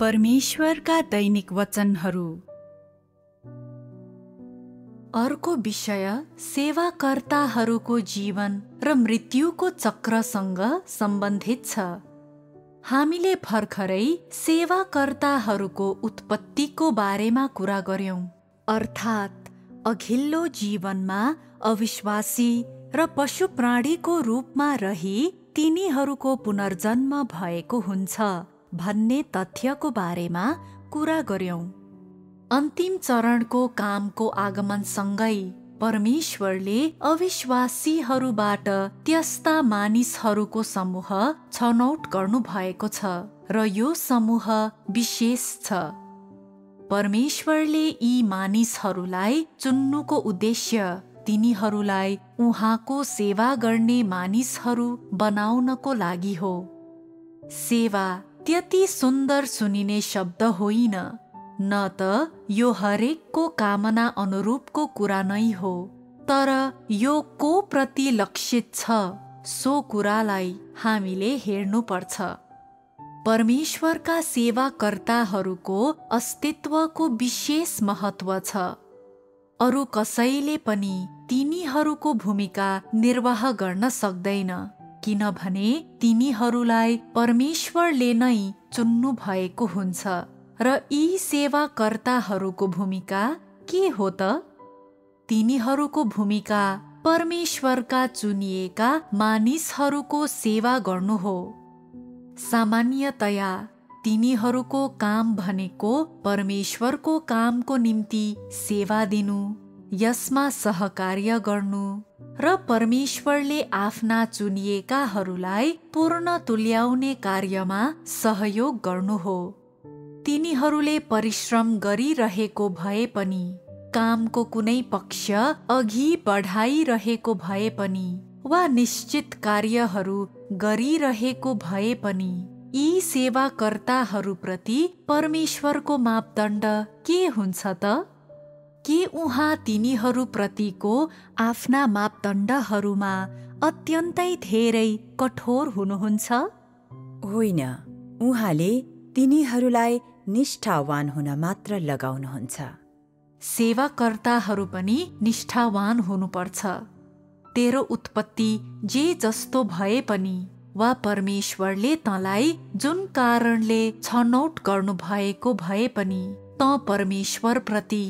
परमेश्वरका दैनिक वचनहरू। अर्को विषय सेवाकर्ताहरूको जीवन र मृत्युको चक्रसँग सम्बन्धित छ। हामीले भर्खरै सेवाकर्ताहरूको उत्पत्तिको बारेमा कुरा गर्यौं अर्थात् अघिल्लो जीवनमा अविश्वासी र पशु प्राणीको रूपमा रही तिनीहरूको पुनर्जन्म भएको हुन्छ। भन्ने तथ्यको बारेमा कुरा गर्यौं। अन्तिम चरणको कामको आगमनसँगै परमेश्वरले अविश्वासीहरूबाट त्यस्ता मानिसहरूको समूह छनौट गर्नु भएको छ र यो समूह विशेष छ। परमेश्वरले यी मानिसहरूलाई चुन्नुको उद्देश्य तिनीहरूलाई उहाँको सेवा गर्ने मानिसहरू बनाउनको लागि हो। सेवा त्यति सुन्दर सुनिने शब्द होइन। न त यो हरेकको कामना अनुरूपको कुरा नै हो। तर यो को प्रति लक्षित छ सो कुरालाई हामीले हेर्नुपर्छ। परमेश्वरका सेवाकर्ताहरूको अस्तित्वको विशेष महत्व छ। अरू कसैले पनि तिनीहरूको भूमिका निर्वाह गर्न सक्दैन। किनभने तिनीहरूलाई परमेश्वरले नै चुन्नु भएको हुन्छ। र यी सेवाकर्ताहरूको भूमिका के हो त? तिनीहरूको भूमिका परमेश्वरका चुनिएका मानिसहरूको सेवा गर्नु हो। सामान्यतया तिनीहरूको काम भनेको परमेश्वरको कामको निम्ति सेवा दिनु। यसमा सहकार्य गर्नु र परमेश्वरले आफ्ना चुनिएकाहरूलाई पूर्ण तुल्याउने कार्यमा सहयोग गर्नु हो। तिनीहरूले परिश्रम गरिरहेको भए पनि कामको कुनै पक्ष अघि बढाइरहेको भए पनि वा निश्चित कार्यहरू गरिरहेको भए पनि यी सेवाकर्ताहरूप्रति परमेश्वरको मापदण्ड के हुन्छ त? के उहाँ तिनीहरूप्रतिको आफ्ना मापदण्डहरूमा अत्यन्तै धेरै कठोर हुनुहुन्छ? होइन। उहाँले तिनीहरूलाई निष्ठावान हुन मात्र लगाउनुहुन्छ। सेवाकर्ताहरू पनि निष्ठावान हुनुपर्छ। तेरो उत्पत्ति जे जस्तो भए पनि वा परमेश्वरले तँलाई जुन कारणले छनौट गर्नु भएको भए पनि त परमेश्वर प्रति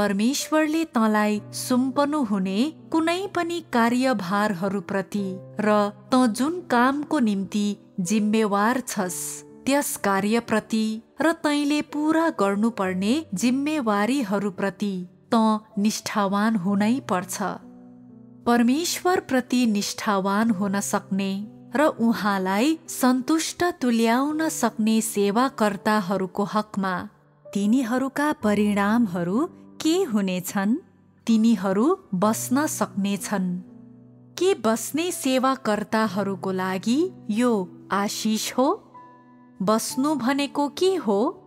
परमेश्वरले तँलाई सुम्पनु हुने कुनै पनि कार्यभारहरूप्रति र त जुन कामको निम्ति जिम्मेवार छस् त्यस कार्यप्रति र तैँले पूरा गर्नुपर्ने जिम्मेवारीहरूप्रति त निष्ठावान हुनै पर्छ। परमेश्वरप्रति निष्ठावान हुन सक्ने र उहाँलाई सन्तुष्ट तुल्याउन सक्ने सेवाकर्ताहरूको हकमा तिनीहरूका परिणामहरू के हुनेछन्? तिनीहरू बस्न सक्नेछन्। के बस्ने सेवाकर्ताहरूको लागि यो आशिष हो? बस्नु भनेको के हो?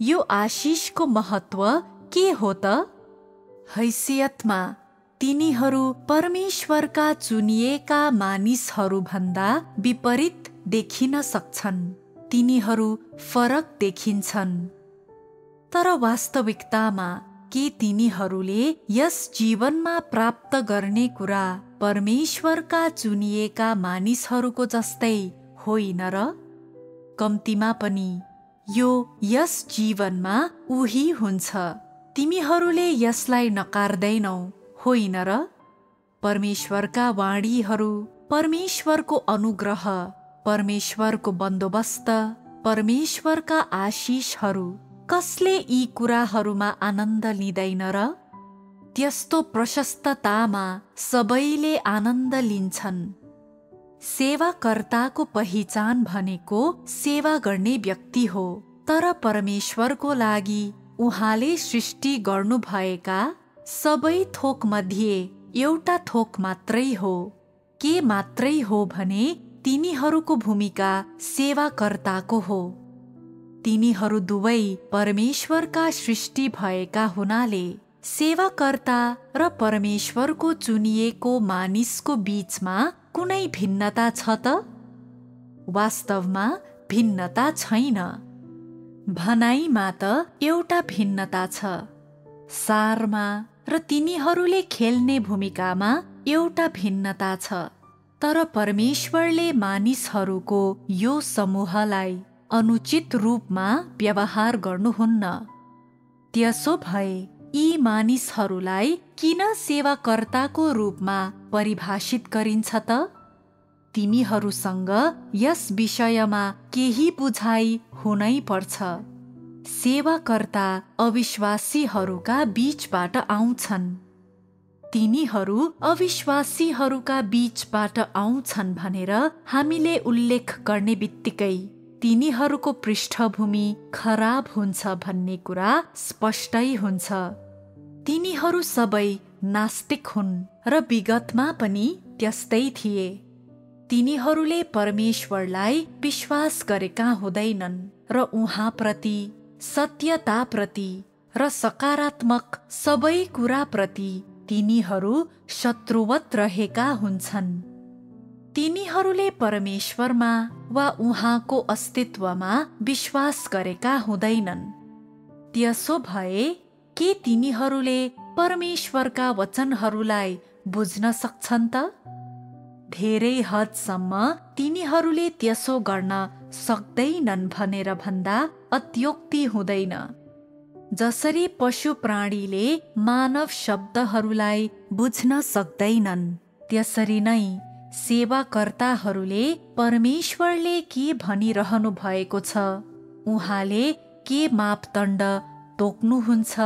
यो आशिषको महत्व के हो त? हैसियतमा तिनीहरू परमेश्वरका चुनिएका मानिसहरूभन्दा विपरीत देखिन सक्छन्। तिनीहरू फरक देखिन्छन्। तर वास्तविकतामा के तिनीहरूले यस जीवनमा प्राप्त गर्ने कुरा परमेश्वरका चुनिएका मानिसहरूको जस्तै होइन र? कम्तीमा पनि यो यस जीवनमा उही हुन्छ। तिमीहरूले यसलाई नकार्दैनौ होइन र? परमेश्वरका वाणीहरू परमेश्वरको अनुग्रह परमेश्वरको बन्दोबस्त परमेश्वरका आशिषहरू। कसले यी कुराहरूमा आनन्द लिँदैन र? त्यस्तो प्रशस्ततामा सबैले आनन्द लिन्छन्। सेवाकर्ताको पहिचान भनेको सेवा गर्ने व्यक्ति हो तर परमेश्वरको लागि उहाँले सृष्टि गर्नुभएका सबै थोक मध्ये एउटा थोक मात्रै हो। के मात्रै हो भने तिनीहरूको भूमिका सेवाकर्ताको हो। तिनीहरू दुवै परमेश्वरका सृष्टि भएका हुनाले सेवाकर्ता र परमेश्वरको चुनिएको मानिसको बीचमा कुनै भिन्नता छ त? वास्तवमा भिन्नता छैन। भनाइमा त एउटा भिन्नता छ। सारमा र तिनीहरूले खेल्ने भूमिकामा एउटा भिन्नता छ। तर परमेश्वरले मानिसहरूको यो समूहलाई अनुचित रूपमा व्यवहार गर्नुहुन्न। त्यसो भए यी मानिसहरूलाई किन सेवाकर्ताको रूपमा परिभाषित गरिन्छ त? तिमीहरूसँग यस विषयमा केही बुझाइ हुनै पर्छ। सेवाकर्ता अविश्वासीहरूका बीचबाट आउँछन्। तिनीहरू अविश्वासीहरूका बीचबाट आउँछन् भनेर हामीले उल्लेख गर्ने बित्तिकै। तिनीहरूको पृष्ठभूमि खराब हुन्छ भन्ने कुरा स्पष्टै हुन्छ। तिनीहरू सबै नास्तिक हुन् र विगतमा पनि त्यस्तै थिए। तिनीहरूले परमेश्वरलाई विश्वास गरेका हुँदैनन् र उहाँप्रति सत्यताप्रति र सकारात्मक सबै कुराप्रति तिनीहरू शत्रुवत रहेका हुन्छन्। तिनीहरूले परमेश्वरमा वा उहाँको अस्तित्वमा विश्वास गरेका हुँदैनन्। त्यसो भए के तिनीहरूले परमेश्वरका वचनहरूलाई बुझ्न सक्छन् त? धेरै हदसम्म तिनीहरूले त्यसो गर्न सक्दैनन् भनेर भन्दा अत्योक्ति हुँदैन। जसरी पशु प्राणीले मानव शब्दहरूलाई बुझ्न सक्दैनन् त्यसरी नै सेवाकर्ताहरूले परमेश्वरले के भनिरहनु भएको छ? उहाँले के मापदण्ड तोक्नुहुन्छ?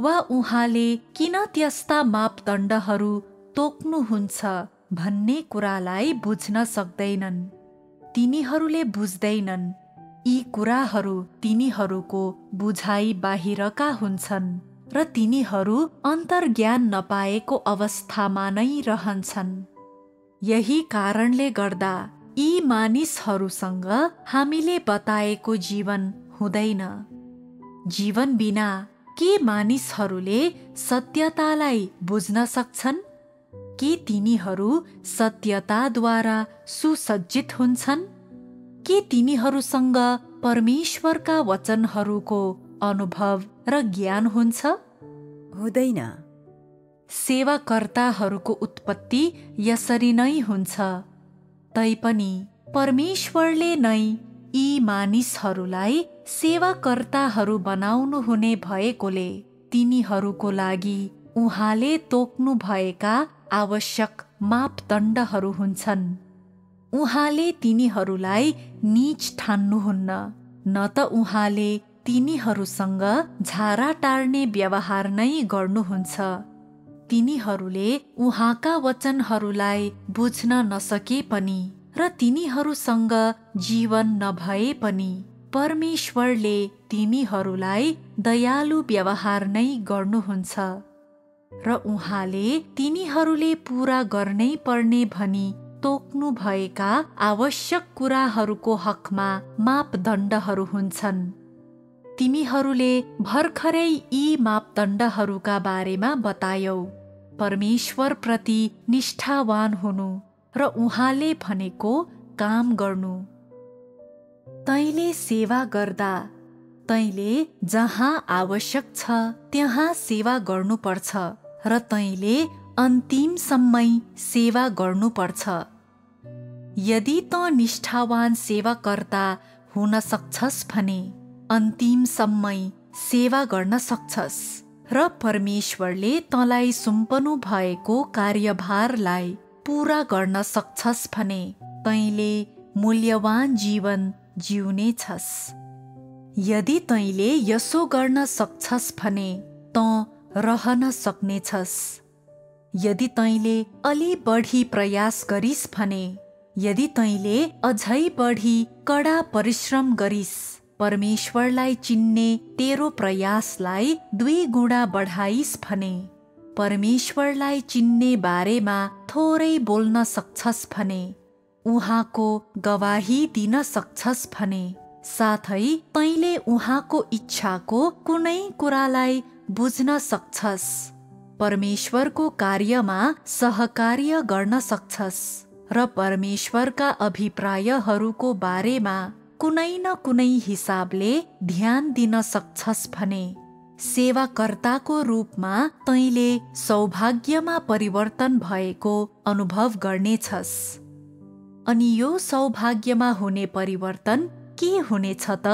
वा उहाँले किन त्यस्ता मापदण्डहरू तोक्नुहुन्छ भन्ने कुरालाई बुझ्न सक्दैनन्। तिनीहरूले बुझ्दैनन्। यी कुराहरू तिनीहरूको बुझाइ बाहिरका हुन्छन् र तिनीहरू अन्तर्ज्ञान नपाएको अवस्थामा नै रहन्छन्। यही कारणले गर्दा यी मानिसहरूसँग हामीले बताएको जीवन हुँदैन। जीवन बिना के मानिसहरूले सत्यतालाई बुझ्न सक्छन्? के तिनीहरू सत्यताद्वारा सुसज्जित हुन्छन्? के तिनीहरूसँग परमेश्वरका वचनहरूको अनुभव र ज्ञान हुन्छ? हुँदैन। सेवाकर्ताहरूको उत्पत्ति यसरी नै हुन्छ। तैपनि परमेश्वरले नै यी मानिसहरूलाई सेवाकर्ताहरू बनाउनु हुने भएकोले तिनीहरूको लागि उहाँले तोक्नु भएका आवश्यक मापदण्डहरू हुन्छन्। उहाँले तिनीहरूलाई निच ठान्नुहुन्न न त उहाँले तिनीहरूसँग झारा टार्ने व्यवहार नै गर्नुहुन्छ। तिनीहरूले उहाँका वचनहरूलाई बुझ्न नसके पनि र तिनीहरूसँग जीवन नभए पनि परमेश्वरले तिनीहरूलाई दयालु व्यवहार नै गर्नुहुन्छ र उहाँले तिनीहरूले पूरा गर्नै पर्ने भनी तोक्नु भएका आवश्यक कुराहरूको हकमा मापदण्डहरू हुन्छन्। तिमीहरूले भर्खरै यी मापदण्डहरूका बारेमा बतायौ। परमेश्वरप्रति निष्ठावान हुनु र उहाँले भनेको काम गर्नु। तैले सेवा गर्दा तैले जहाँ आवश्यक छ त्यहाँ सेवा गर्नुपर्छ र तैले अन्तिमसम्मै सेवा गर्नुपर्छ। यदि त निष्ठावान सेवाकर्ता हुन सक्छस् भने अन्तिमसम्मै सेवा गर्न सक्छस्। र परमेश्वरले तँलाई सुम्पनु भएको कार्यभारलाई पुरा गर्न सक्छस् भने तैँले मूल्यवान जीवन जिउनेछस्। यदि तैँले यसो गर्न सक्छस् भने त रहन सक्नेछस्। यदि तैँले अलि बढी प्रयास गरिस् भने यदि तैँले अझै बढी कडा परिश्रम गरिस् परमेश्वरलाई चिन्ने तेरो प्रयासलाई दुई गुणा बढाइस् भने परमेश्वरलाई चिन्ने बारेमा थोरै बोल्न सक्छस् भने उहाँको गवाही दिन सक्छस् भने साथै तैँले उहाँको इच्छाको कुनै कुरालाई बुझ्न सक्छस् परमेश्वरको कार्यमा सहकार्य गर्न सक्छस् र परमेश्वरका अभिप्रायहरूको बारेमा कुनै न कुनै हिसाबले ध्यान दिन सक्छस् भने सेवाकर्ताको रूपमा तैँले सौभाग्यमा परिवर्तन भएको अनुभव गर्नेछस्। अनि यो सौभाग्यमा हुने परिवर्तन के हुनेछ त?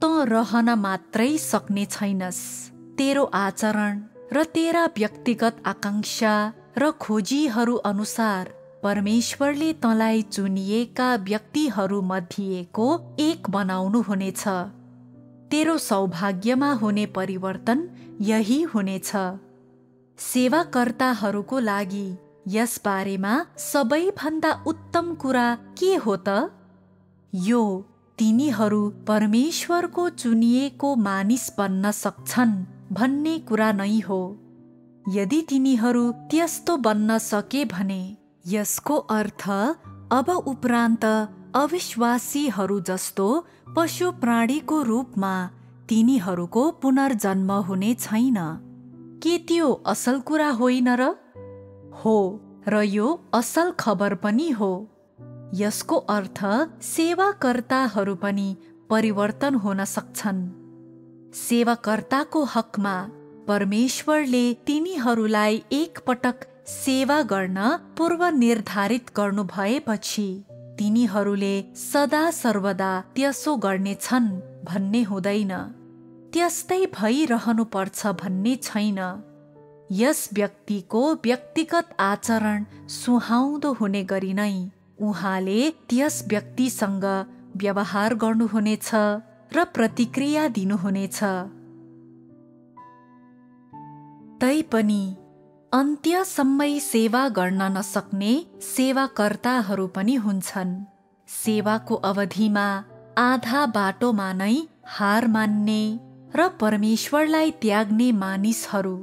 त रहन मात्रै सक्ने छैनस्। तेरो आचरण र तेरा व्यक्तिगत आकांक्षा र खोजीहरू अनुसार परमेश्वरले तँलाई चुनिएका व्यक्तिहरू मध्येको एक बनाउनु हुनेछ तेरो सौभाग्यमा हुने परिवर्तन यही हुनेछ। सेवाकर्ताहरूको लागि यस बारेमा सबैभन्दा उत्तम कुरा के हो त? यो तिनीहरू परमेश्वरको चुनिएको मानिस बन्न सक्छन् भन्ने कुरा नै हो। यदि तिनीहरू त्यस्तो बन्न सके भने यसको अर्थ अब उपरान्त अविश्वासीहरू जस्तो पशु प्राणीको रूपमा तिनीहरूको पुनर्जन्म हुने छैन। के त्यो असल कुरा होइन र? हो र यो असल खबर पनि हो। यसको अर्थ सेवाकर्ताहरू पनि परिवर्तन हुन सक्छन्। सेवाकर्ताको हकमा परमेश्वरले तिनीहरूलाई एकपटक सेवा गर्न पूर्व निर्धारित गर्नु भएपछि तिनीहरूले सदा सर्वदा त्यसो गर्नेछन् भन्ने हुँदैन। त्यस्तै भइरहनुपर्छ भन्ने छैन। यस व्यक्तिको व्यक्तिगत आचरण सुहाउँदो हुने गरी नै उहाँले त्यस व्यक्तिसँग व्यवहार गर्नुहुनेछ र प्रतिक्रिया दिनुहुनेछ। तैपनि अन्त्यसम्मै सेवा गर्न नसक्ने सेवाकर्ताहरू पनि हुन्छन्। सेवाको अवधिमा आधा बाटोमा नै हार मान्ने र परमेश्वरलाई त्याग्ने मानिसहरू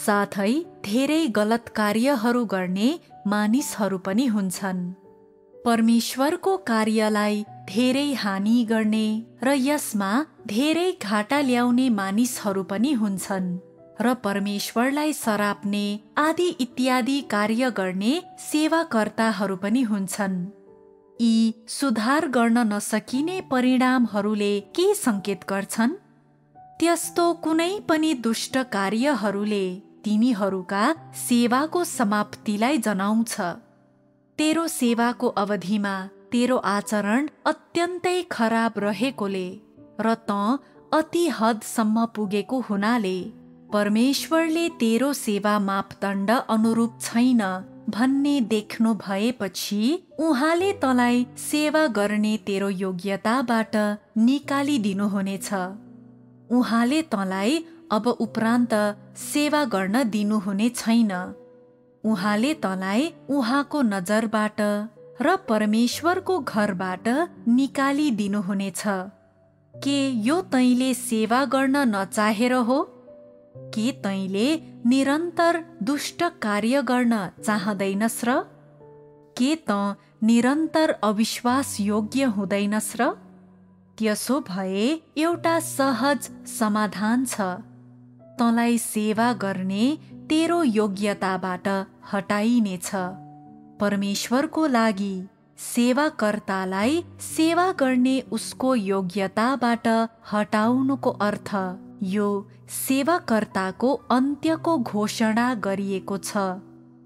साथै धेरै गलत कार्यहरू गर्ने मानिसहरू पनि हुन्छन्। परमेश्वरको कार्यलाई धेरै हानि गर्ने र यसमा धेरै घाटा ल्याउने मानिसहरू पनि हुन्छन्। र परमेश्वरलाई सराप्ने आदि इत्यादि कार्य गर्ने सेवाकर्ताहरू पनि हुन्छन्। यी सुधार गर्न नसकिने परिणामहरूले के सङ्केत गर्छन्? त्यस्तो कुनै पनि दुष्ट कार्यहरूले तिनीहरूका सेवाको समाप्तिलाई जनाउँछ। तेरो सेवाको अवधिमा तेरो आचरण अत्यन्तै खराब रहेकोले र त अति हदसम्म पुगेको हुनाले परमेश्वरले तेरो सेवा मापदण्ड अनुरूप छैन भन्ने देख्नु भएपछि उहाँले तँलाई सेवा गर्ने तेरो योग्यताबाट निकालिदिनुहुनेछ। उहाँले तँलाई अब उपरान्त सेवा गर्न दिनुहुने छैन। उहाँले तँलाई उहाँको नजरबाट र परमेश्वरको घरबाट निकालिदिनुहुनेछ। के यो तैँले सेवा गर्न नचाहेर हो? के तैँले निरन्तर दुष्ट कार्य गर्न चाहँदैनस् र? के त निरन्तर अविश्वास योग्य हुँदैनस् र? त्यसो भए एउटा सहज समाधान छ। तँलाई सेवा गर्ने तेरो योग्यताबाट हटाइनेछ। परमेश्वरको लागि सेवाकर्तालाई सेवा गर्ने उसको योग्यताबाट हटाउनुको अर्थ यो सेवाकर्ताको अन्त्यको घोषणा गरिएको छ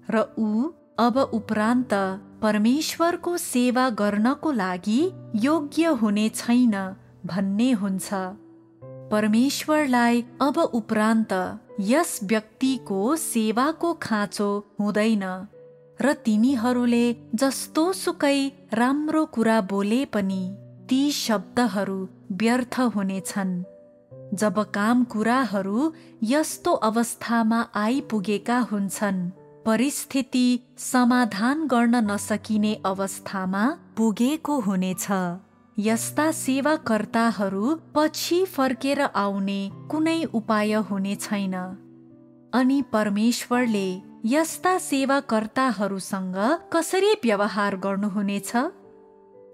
र ऊ अब उपरान्त परमेश्वरको सेवा गर्नको लागि योग्य हुने छैन भन्ने हुन्छ। परमेश्वरलाई अब उपरान्त यस व्यक्तिको सेवाको खाँचो हुँदैन र तिनीहरूले जस्तो सुकै राम्रो कुरा बोले पनि ती शब्दहरू व्यर्थ हुनेछन्। जब काम कुराहरू यस्तो अवस्थामा आइपुगेका हुन्छन् परिस्थिति समाधान गर्न नसकिने अवस्थामा पुगेको हुनेछ। यस्ता सेवाकर्ताहरू पछि फर्केर आउने कुनै उपाय हुने छैन। अनि परमेश्वरले यस्ता सेवाकर्ताहरूसँग कसरी व्यवहार गर्नुहुनेछ?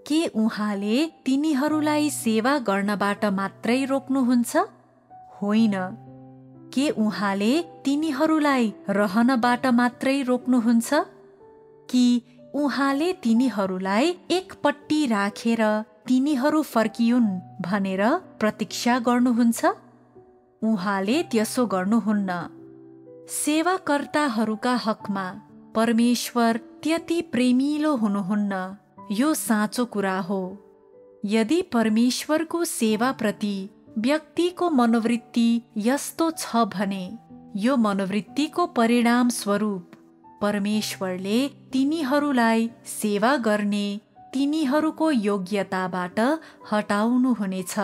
के उहाँले तिनीहरूलाई सेवा गर्नबाट मात्रै रोक्नुहुन्छ? होइन। के उहाँले तिनीहरूलाई रहनबाट मात्रै रोक्नुहुन्छ? कि उहाँले तिनीहरूलाई एकपट्टि राखेर तिनीहरू फर्कियुन् भनेर प्रतीक्षा गर्नुहुन्छ? उहाँले त्यसो गर्नुहुन्न। सेवाकर्ताहरूका हकमा परमेश्वर त्यति प्रेमिलो हुनुहुन्न। यो साँचो कुरा हो। यदि परमेश्वरको सेवाप्रति व्यक्तिको मनोवृत्ति यस्तो छ भने यो मनोवृत्तिको परिणाम स्वरूप परमेश्वरले तिनीहरूलाई सेवा गर्ने तिनीहरूको योग्यताबाट हटाउनुहुनेछ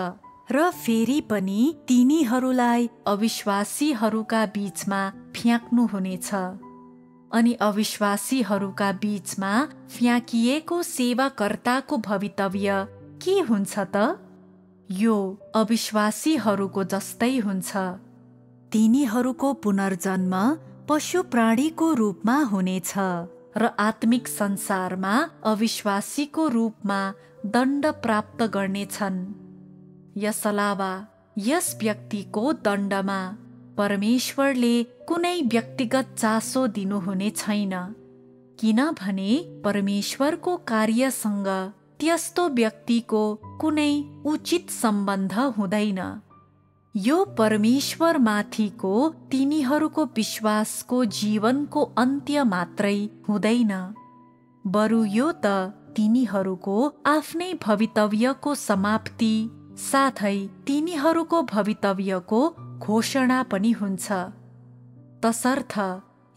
र फेरि पनि तिनीहरूलाई अविश्वासीहरूका बीचमा फ्याँक्नुहुनेछ। अनि अविश्वासीहरूका बीचमा फ्याँकिएको सेवाकर्ताको भवितव्य के हुन्छ त? यो अविश्वासीहरूको जस्तै हुन्छ। तिनीहरूको पुनर्जन्म पशु प्राणीको रूपमा हुनेछ र आत्मिक संसारमा अविश्वासीको रूपमा दण्ड प्राप्त गर्नेछन्। यस अलावा यस व्यक्तिको दण्डमा परमेश्वरले कुनै व्यक्तिगत चासो दिनुहुने छैन। किनभने परमेश्वरको कार्यसँग त्यस्तो व्यक्तिको कुनै उचित सम्बन्ध हुँदैन। यो परमेश्वरमाथिको तिनीहरूको विश्वासको जीवनको अन्त्य मात्रै हुँदैन। बरु यो त तिनीहरूको आफ्नै भवितव्यको समाप्ति साथै तिनीहरूको भवितव्यको घोषणा पनि हुन्छ। तसर्थ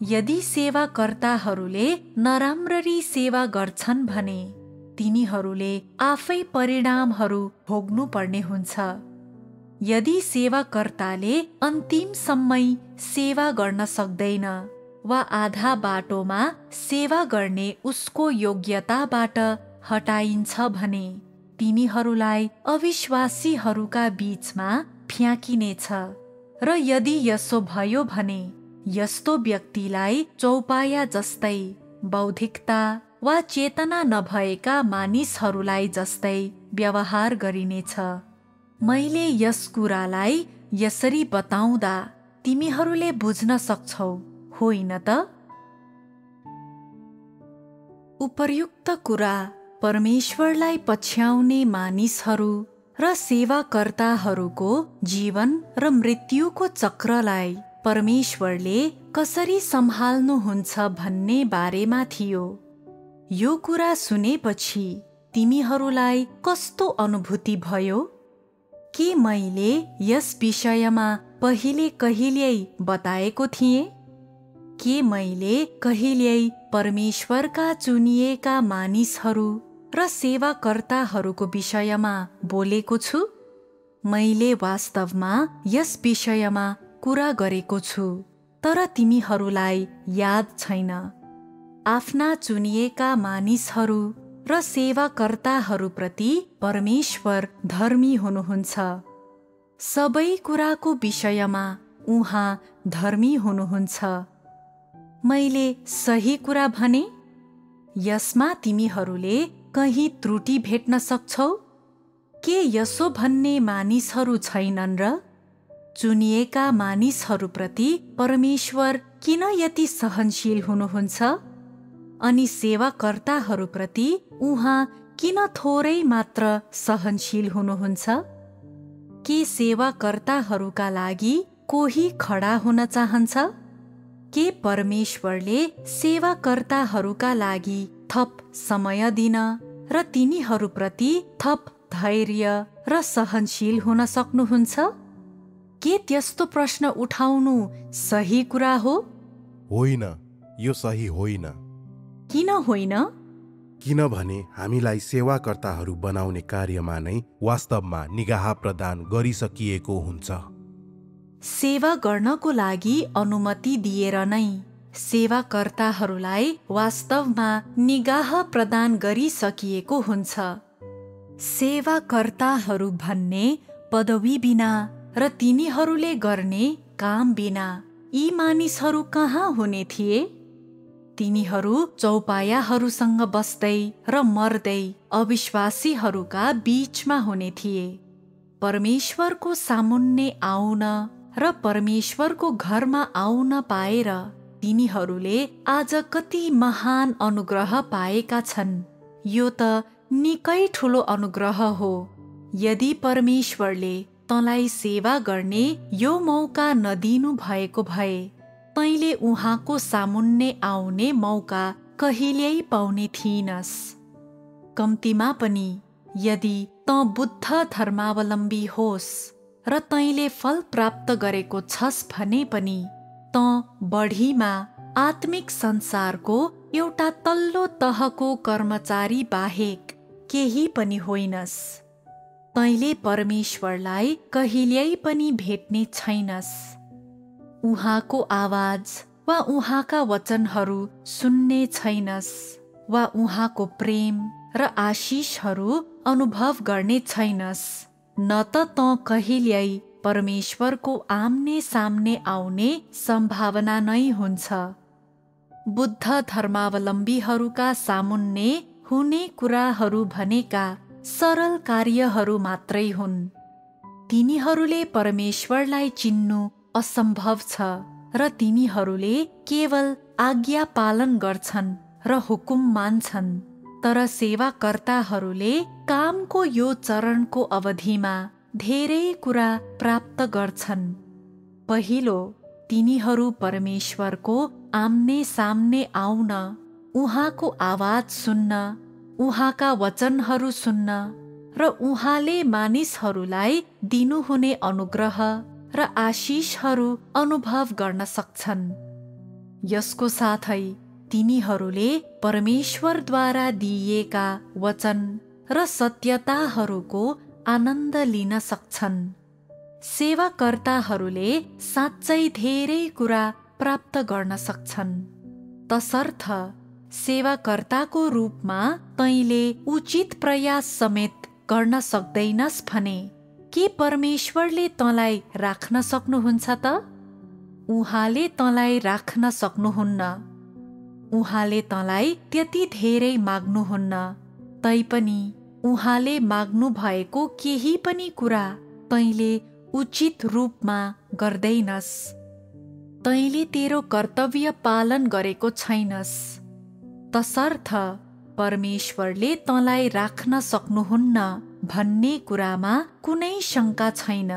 यदि सेवाकर्ताहरूले नराम्ररी सेवा गर्छन् भने तिनीहरूले आफै परिणामहरू भोग्नु पर्ने हुन्छ। यदि सेवाकर्ताले अन्तिमसम्मै सेवा गर्न सक्दैन वा आधा बाटोमा सेवा गर्ने उसको योग्यताबाट हटाइन्छ भने तिनीहरूलाई अविश्वासीहरूका बीचमा फ्याँकिनेछ। र यदि यसो भयो भने यस्तो व्यक्तिलाई चौपाया जस्तै बौद्धिकता वा चेतना नभएका मानिसहरूलाई जस्तै व्यवहार गरिनेछ। मैले यस कुरालाई यसरी बताउँदा तिमीहरूले बुझ्न सक्छौ होइन त? उपर्युक्त कुरा परमेश्वरलाई पछ्याउने मानिसहरू र सेवाकर्ताहरूको जीवन र मृत्युको चक्रलाई परमेश्वरले कसरी सम्हाल्नुहुन्छ भन्ने बारेमा थियो। यो कुरा सुनेपछि तिमीहरूलाई कस्तो अनुभूति भयो? के मैले यस विषयमा पहिले कहिल्यै बताएको थिएँ? के मैले कहिल्यै परमेश्वरका चुनिएका मानिसहरू र सेवाकर्ताहरूको विषयमा बोलेको छु। मैले वास्तवमा यस विषयमा कुरा गरेको छु तर तिमीहरूलाई याद छैन। आफ्ना चुनिएका मानिसहरू र सेवाकर्ताहरूप्रति परमेश्वर धर्मी हुनुहुन्छ। सबै कुराको विषयमा उहाँ धर्मी हुनुहुन्छ। मैले सही कुरा भने यसमा तिमीहरूले कहीँ त्रुटि भेट्न सक्छौ? के यसो भन्ने मानिसहरू छैनन् र चुनिएका मानिसहरूप्रति परमेश्वर किन यति सहनशील हुनुहुन्छ? अनि सेवाकर्ताहरूप्रति उहाँ किन थोरै मात्र सहनशील हुनुहुन्छ? के सेवाकर्ताहरूका लागि कोही खडा हुन चाहन्छ? के परमेश्वरले सेवाकर्ताहरूका लागि थप समय दिन र तिनीहरूप्रति थप धैर्य र सहनशील हुन सक्नुहुन्छ? के त्यस्तो प्रश्न उठाउनु सही कुरा हो? होइन यो सही होइन। किन होइन? किनभने हामीलाई सेवाकर्ताहरू बनाउने कार्यमा नै वास्तवमा निगाह प्रदान गरिसकिएको हुन्छ। सेवा गर्नको लागि अनुमति दिएर नै। सेवाकर्ताहरूलाई वास्तवमा निगाह प्रदान गरिसकिएको हुन्छ। सेवाकर्ताहरू भन्ने पदवी बिना र तिनीहरूले गर्ने काम बिना यी मानिसहरू कहाँ हुने थिए? तिनीहरू चौपायाहरूसँग बस्दै र मर्दै अविश्वासीहरूका बीचमा हुने थिए। परमेश्वरको सामुन्ने आउन र परमेश्वरको घरमा आउन पाएर तिनीहरूले आज कति महान अनुग्रह पाएका छन्। यो त निकै ठुलो अनुग्रह हो। यदि परमेश्वरले तँलाई सेवा गर्ने यो मौका नदिनु भएको भए तैँले उहाँको सामुन्ने आउने मौका कहिल्यै पाउने थिइनस्। कम्तीमा पनि यदि तँ बुद्ध धर्मावलम्बी होस् र तैँले फल प्राप्त गरेको छस् भने पनि तँ बढीमा आत्मिक संसारको एउटा तल्लो तहको कर्मचारी बाहेक केही पनि होइनस्। तैँले परमेश्वरलाई कहिल्यै पनि भेट्ने छैनस्। उहाँको आवाज वा उहाँका वचनहरू सुन्ने छैनस् वा उहाँको प्रेम र आशिषहरू अनुभव गर्ने छैनस्। न त तँ कहिल्यै परमेश्वरको आम्ने सामने आउने सम्भावना नै हुन्छ। बुद्ध धर्मावलम्बीहरूका सामुन्ने हुने कुराहरू भनेका सरल कार्यहरू मात्रै हुन्। तिनीहरूले परमेश्वरलाई चिन्नु असम्भव छ र तिनीहरूले केवल आज्ञा पालन गर्छन् र हुकुम मान्छन्। तर सेवाकर्ताहरूले कामको यो चरणको अवधिमा धेरै कुरा प्राप्त गर्छन्। पहिलो तिनीहरू परमेश्वरको आम्ने सामने आउन उहाँको आवाज सुन्न उहाँका वचनहरू सुन्न र उहाँले मानिसहरूलाई दिनुहुने अनुग्रह र आशिषहरू अनुभव गर्न सक्छन्। यसको साथै तिनीहरूले परमेश्वरद्वारा दिइएका वचन र सत्यताहरूको आनन्द लिन सक्छन् सेवाकर्ताहरूले साँच्चै धेरै कुरा प्राप्त गर्न सक्छन्। तसर्थ सेवाकर्ताको रूपमा तैँले उचित प्रयास समेत गर्न सक्दैनस् भने के परमेश्वरले तँलाई राख्न सक्नुहुन्छ त? उहाँले तँलाई राख्न सक्नुहुन्न। उहाँले तँलाई त्यति धेरै माग्नुहुन्न। तैपनि उहाँले माग्नु भएको केही पनि कुरा तैँले उचित रूपमा गर्दैनस्। तैँले तेरो कर्तव्य पालन गरेको छैनस्। तसर्थ परमेश्वरले तँलाई राख्न सक्नुहुन्न भन्ने कुरामा कुनै शङ्का छैन।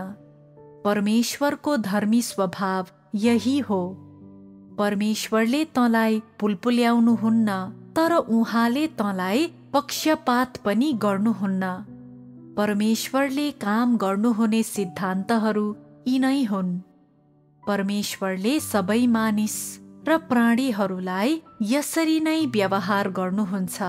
परमेश्वरको धर्मी स्वभाव यही हो। परमेश्वरले तँलाई पुलपुल्याउनुहुन्न तर उहाँले तँलाई पक्षपात पनि गर्नुहुन्न। परमेश्वरले काम गर्नुहुने सिद्धान्तहरू यिनै हुन्। परमेश्वरले सबै मानिस र प्राणीहरूलाई यसरी नै व्यवहार गर्नुहुन्छ।